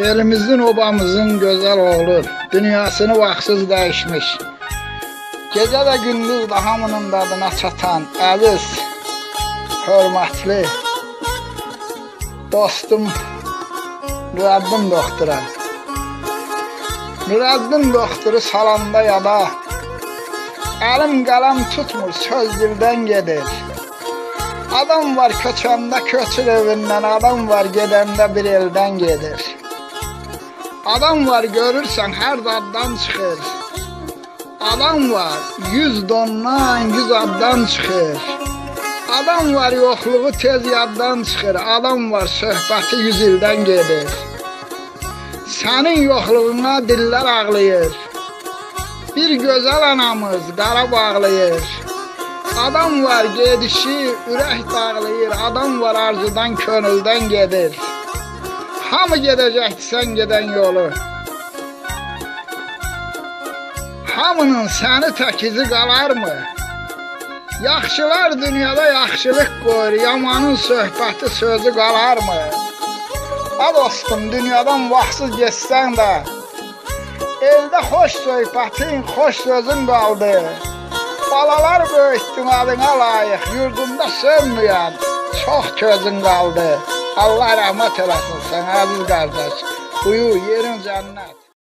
Elimizin obamızın güzel oğlu dünyasını vaxtsız değişmiş. Gecə və gündüz də hamının dadına çatan əziz, hörmətli dostum Nurəddin doktora. Nurəddin doktoru salanda yada Əlim qələm tutmur, söz dildən gedir. Adam var köçəndə köçür evindən, adam var gedəndə bir eldən gedir. Adam var görürsən hər daddan çıxır. Adam var yüz dondan, yüz addan çıxır. Adam var yoxluğu tez yaddan çıxır. Adam var söhbəti yüz ildən gedir. Sənin yoxluğuna dillər ağlayır. Bir gözəl anamız qara bağlayır. Adam var gedişi ürək dağlayır. Adam var arzudan, könüldən gedir. Hamı gedəcəkdi sən gedən yolu. Hamının səni təkizi qalarmı? Yaxşılar dünyada yaxşılıq qoyur, yamanın söhbəti sözü qalarmı? A dostum, dünyadan vaxtsız getsən də, Eldə xoş söhbətin, xoş sözün qaldı. Balalar böyütdün adına layiq, yurdunda sönməyən çox közün qaldı. Allah rəhmət eləsin sən əziz qardaş. Uyu, yerin cənnət.